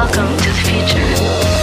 Welcome to the future.